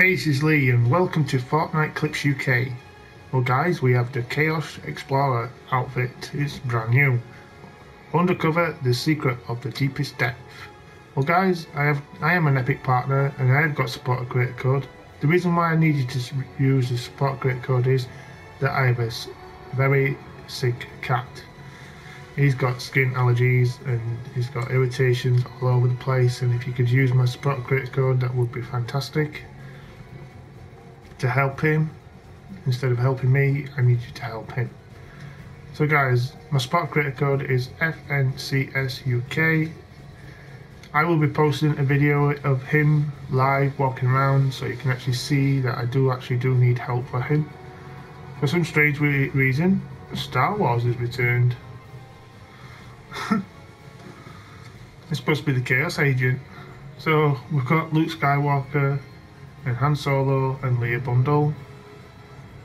Hey, this is Lee, and welcome to Fortnite Clips UK. Well, guys, we have the Chaos Explorer outfit. It's brand new. Undercover: The secret of the deepest depth. Well, guys, I have I am an Epic partner, and I have got support creator code. The reason why I needed to use the support creator code is that I have a very sick cat. He's got skin allergies and he's got irritations all over the place. And if you could use my support creator code, that would be fantastic to help him. Instead of helping me I need you to help him. So guys my spot creator code is FNCSUK I will be posting a video of him live walking around so you can actually see that I do actually do need help for him. For some strange reason Star Wars has returned. It's supposed to be the Chaos Agent. So we've got Luke Skywalker and Han Solo and Leia bundle.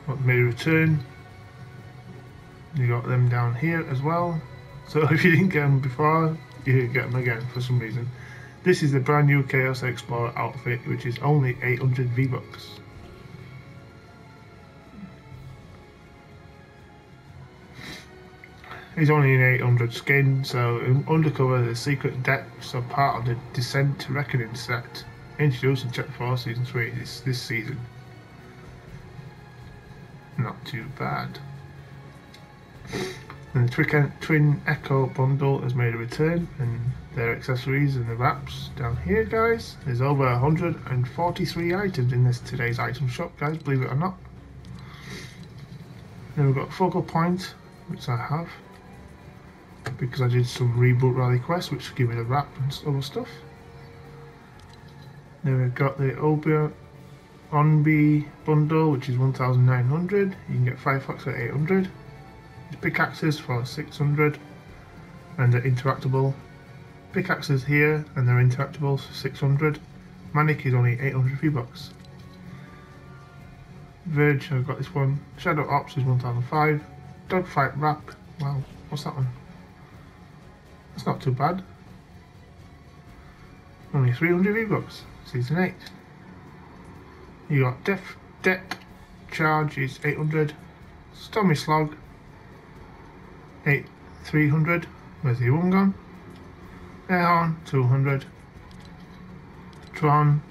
What may return. You got them down here as well. So if you didn't get them before you get them again for some reason. This is the brand new Chaos Explorer outfit which is only 800 V-Bucks. He's only an 800 skin, so undercover the secret depths are part of the Descent to Reckoning set introduced in Chapter 4, Season 3 this, this season. Not too bad. And the Twin, Twin Echo bundle has made a return, and their accessories and the wraps down here, guys. There's over 143 items in this today's item shop, guys, believe it or not. Then we've got Focal Point, which I have, because I did some Reboot Rally quests, which give me the wrap and other stuff. Then we've got the Obia Onbi bundle, which is 1,900. You can get Firefox at 800. There's pickaxes for 600, and they're interactable. Pickaxes here, and they're interactable for 600. Manic is only 800 V-Bucks. Verge, I've got this one. Shadow Ops is 1005. Dogfight Wrap, wow, what's that one? That's not too bad. Only 300 V-Bucks. Season 8. You got Def Depth Charge is 800. Stormy Slog 8 300. Where's the one gone? Airhorn 200. Tron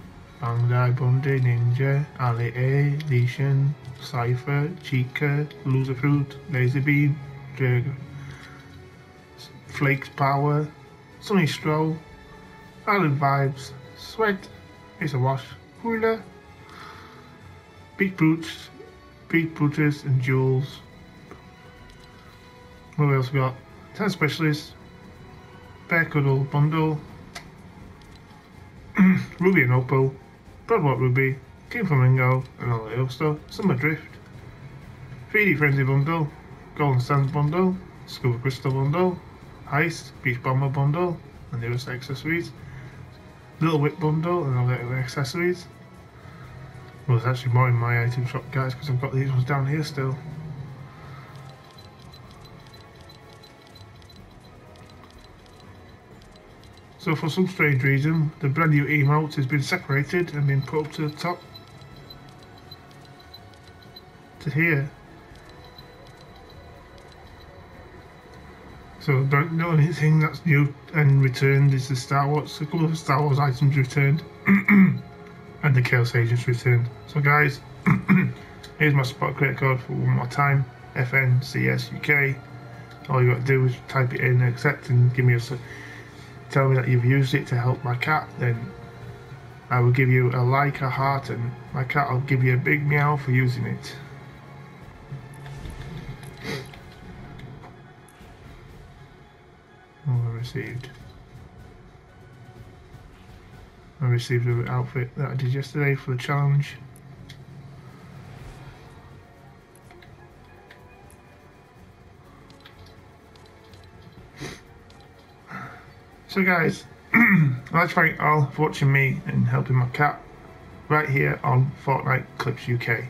Bandai Bundy Ninja Ali A Lesion Cypher Chica Loser Fruit Lazarbeam Dragon Flakes Power Sunny Stroll Island Vibes Sweat is a wash. Cooler. Beat Brutes, Beat Brutes and Jewels. What else we got? 10 Specialists, Bear Cuddle Bundle, Ruby and Opal, Broadwater Ruby, King Flamingo, and all the other stuff. Summer Drift, 3D Frenzy Bundle, Golden Sands Bundle, Scuba Crystal Bundle, Heist, Beach Bomber Bundle, and the other accessories little whip bundle and a little accessories. Well, there's actually more in my item shop, guys, because I've got these ones down here still. So for some strange reason, the brand new emote has been separated and been put up to the top. To here. So don't know the only thing that's new and returned is the Star Wars, a couple of Star Wars items returned, and the Chaos Agents returned. So guys, here's my spot credit card for one more time, FNCSUK. All you got to do is type it in, accept, and give me a tell me that you've used it to help my cat. Then I will give you a like, a heart, and my cat will give you a big meow for using it. Received. I received an outfit that I did yesterday for the challenge. So guys, I'd like to thank all for watching me and helping my cat right here on Fortnite Clips UK.